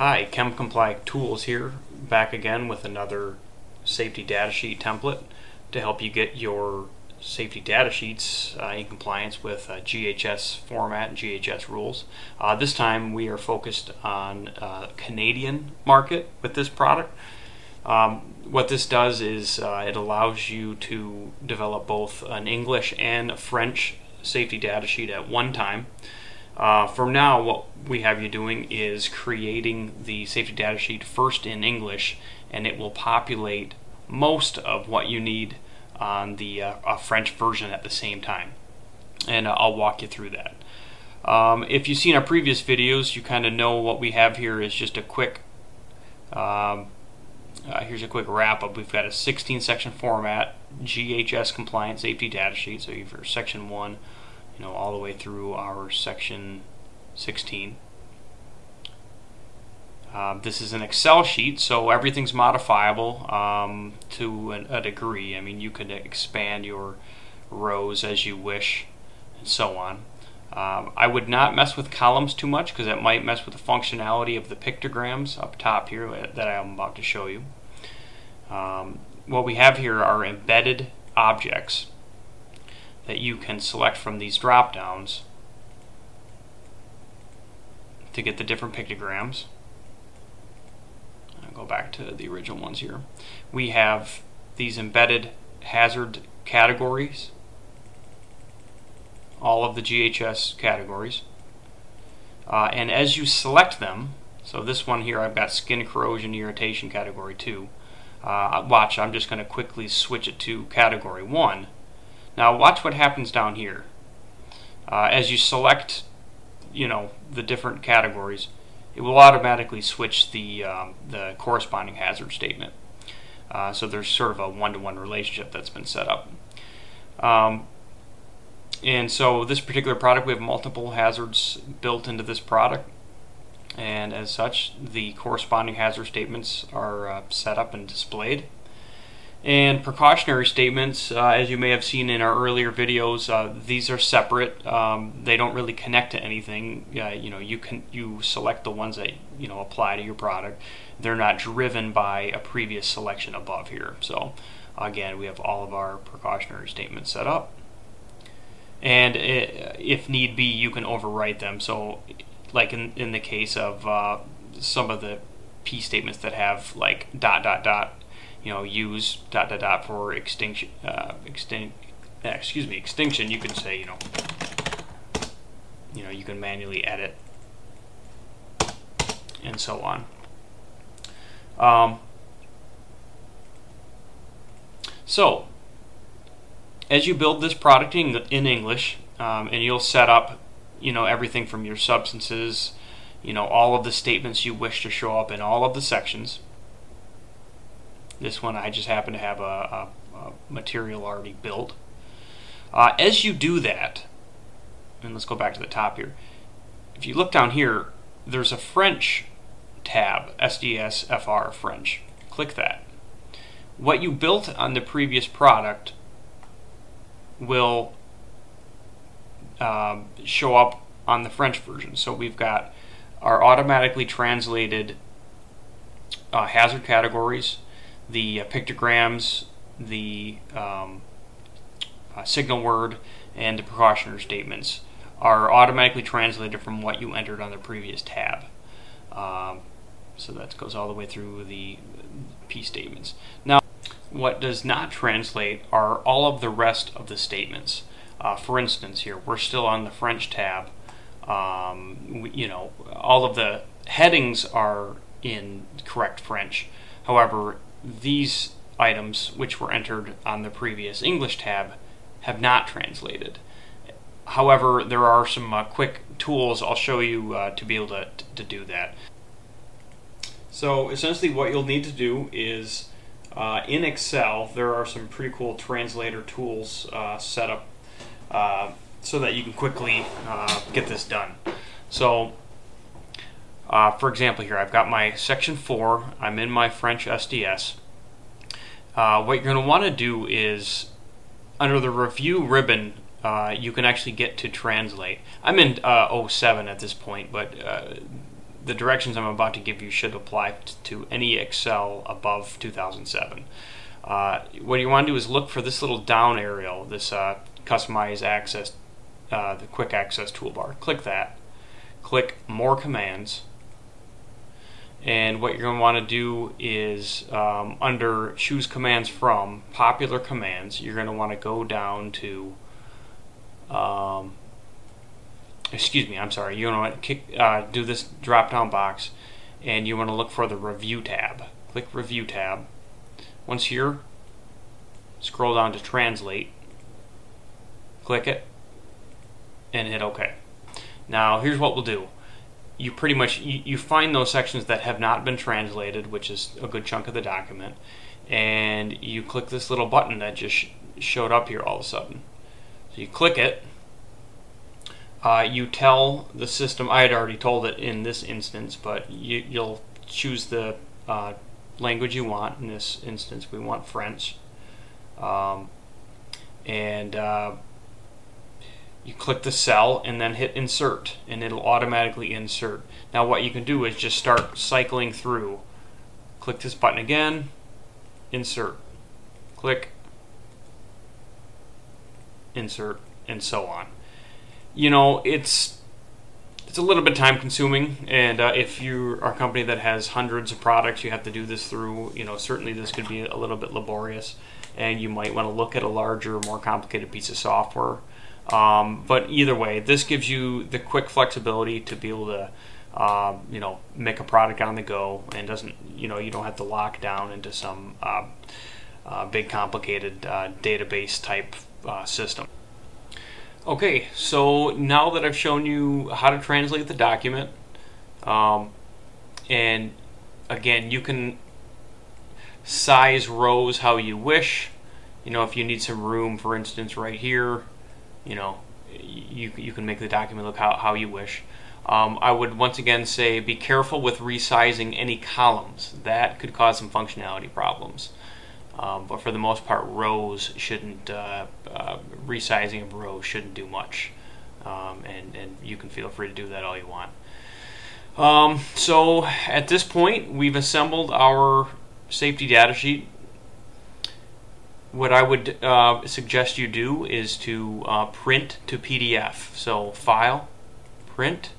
Hi, ChemComply Tools here, back again with another safety data sheet template to help you get your safety data sheets uh, in compliance with uh, GHS format and GHS rules. Uh, this time we are focused on uh, Canadian market with this product. Um, what this does is uh, it allows you to develop both an English and a French safety data sheet at one time. Uh, for now, what we have you doing is creating the safety data sheet first in English, and it will populate most of what you need on the uh, French version at the same time. And uh, I'll walk you through that. Um, if you've seen our previous videos, you kind of know what we have here is just a quick, um, uh, here's a quick wrap up. We've got a 16 section format, GHS compliant safety data sheet. So you've section 1, you know, all the way through our section 16. Um, this is an Excel sheet, so everything's modifiable um, to an, a degree. I mean, you can expand your rows as you wish, and so on. Um, I would not mess with columns too much because that might mess with the functionality of the pictograms up top here that I'm about to show you. Um, what we have here are embedded objects that you can select from these drop downs to get the different pictograms. I'll go back to the original ones here. We have these embedded hazard categories, all of the GHS categories. Uh, and as you select them, so this one here I've got skin corrosion irritation category 2. Uh, watch, I'm just going to quickly switch it to category 1 now watch what happens down here. Uh, as you select, you know, the different categories, it will automatically switch the, um, the corresponding hazard statement. Uh, so there's sort of a one-to-one relationship that's been set up. Um, and so this particular product, we have multiple hazards built into this product. And as such, the corresponding hazard statements are uh, set up and displayed. And precautionary statements, uh, as you may have seen in our earlier videos, uh, these are separate. Um, they don't really connect to anything. Uh, you know, you can you select the ones that you know apply to your product. They're not driven by a previous selection above here. So, again, we have all of our precautionary statements set up, and it, if need be, you can overwrite them. So, like in in the case of uh, some of the P statements that have like dot dot dot you know, use dot dot dot for extinction, uh, uh, excuse me, extinction, you can say, you know, you know, you can manually edit and so on. Um, so, as you build this product in, in English, um, and you'll set up, you know, everything from your substances, you know, all of the statements you wish to show up in all of the sections. This one I just happen to have a, a, a material already built. Uh, as you do that, and let's go back to the top here. If you look down here, there's a French tab, SDS FR French. Click that. What you built on the previous product will um, show up on the French version. So we've got our automatically translated uh, hazard categories, the uh, pictograms, the um, uh, signal word, and the precautionary statements are automatically translated from what you entered on the previous tab. Um, so that goes all the way through the P statements. Now, what does not translate are all of the rest of the statements. Uh, for instance, here we're still on the French tab. Um, we, you know, all of the headings are in correct French. However, these items, which were entered on the previous English tab, have not translated. However, there are some uh, quick tools I'll show you uh, to be able to, to do that. So essentially what you'll need to do is uh, in Excel there are some pretty cool translator tools uh, set up uh, so that you can quickly uh, get this done. So uh, for example here, I've got my section 4, I'm in my French SDS. Uh, what you're going to want to do is, under the review ribbon, uh, you can actually get to translate. I'm in uh, 07 at this point, but uh, the directions I'm about to give you should apply to any Excel above 2007. Uh, what you want to do is look for this little down arrow, this customize access, the quick access toolbar. Click that. Click more commands. And what you're going to want to do is um, under choose commands from popular commands, you're going to want to go down to um, excuse me, I'm sorry, you want to kick, uh, do this drop down box and you want to look for the review tab. Click review tab. Once here, scroll down to translate, click it, and hit OK. Now here's what we'll do. You pretty much you, you find those sections that have not been translated, which is a good chunk of the document, and you click this little button that just sh showed up here all of a sudden. So you click it, uh, you tell the system, I had already told it in this instance, but you, will choose the uh, language you want. In this instance, we want French. Um, and uh, you click the cell and then hit insert, and it'll automatically insert. Now, what you can do is just start cycling through. Click this button again, insert. Click, insert, and so on you know, it's it's a little bit time consuming, and uh, if you are a company that has hundreds of products, you have to do this through. You know, certainly this could be a little bit laborious, and you might want to look at a larger, more complicated piece of software. Um, but either way, this gives you the quick flexibility to be able to, uh, you know, make a product on the go, and doesn't, you know, you don't have to lock down into some uh, uh big, complicated uh, database type uh, system. Okay, so now that I've shown you how to translate the document, um, and again, you can size rows how you wish. You know, if you need some room, for instance, right here, you know, you, you can make the document look how, how you wish. Um, I would once again say be careful with resizing any columns. That could cause some functionality problems. Um, but for the most part, rows shouldn't, uh, uh, resizing of rows shouldn't do much. Um, and, and you can feel free to do that all you want. Um, so at this point, we've assembled our safety data sheet. What I would uh, suggest you do is to uh, print to PDF. So File, Print,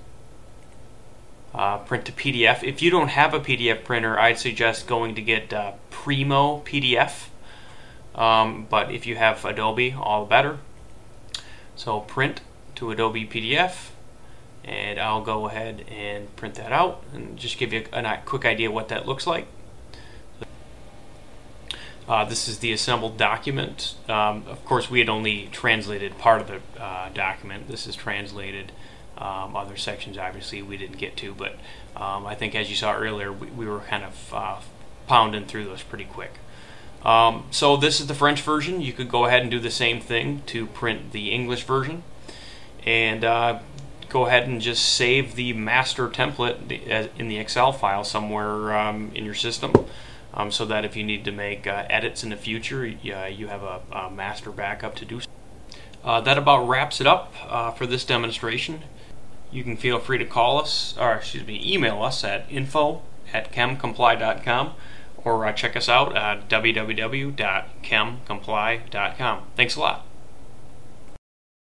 uh, print to PDF. If you don't have a PDF printer, I'd suggest going to get uh, Primo PDF. Um, but if you have Adobe, all the better. So print to Adobe PDF, and I'll go ahead and print that out and just give you a, a quick idea what that looks like. Uh, this is the assembled document. Um, of course, we had only translated part of the uh, document. This is translated um, other sections, obviously, we didn't get to, but um, I think as you saw earlier, we, we were kind of uh, pounding through those pretty quick. Um, so this is the French version. You could go ahead and do the same thing to print the English version. And uh, go ahead and just save the master template in the Excel file somewhere um, in your system. Um, so that if you need to make uh, edits in the future, uh, you have a, a, master backup to do. Uh, that about wraps it up uh, for this demonstration you can feel free to call us, or excuse me, email us at info at chemcomply.com or uh, check us out at www.chemcomply.com. Thanks a lot.